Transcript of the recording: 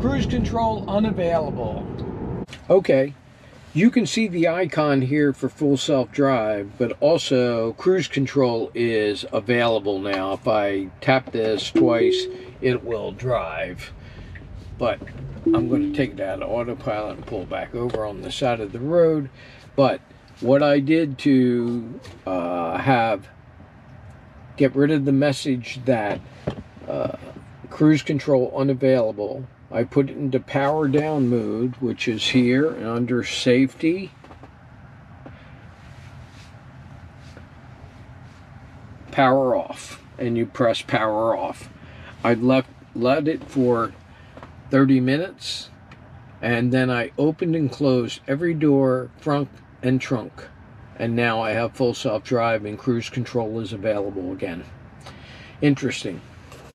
Cruise control unavailable. Okay, you can see the icon here for full self-drive, but also cruise control is available now. If I tap this twice, it will drive. But I'm going to take of autopilot and pull back over on the side of the road. But what I did to uh, have get rid of the message that uh, cruise control unavailable I put it into power down mode, which is here and under safety. Power off, and you press power off. I left let it for 30 minutes, and then I opened and closed every door, front and trunk. And now I have full self-drive and cruise control is available again. Interesting.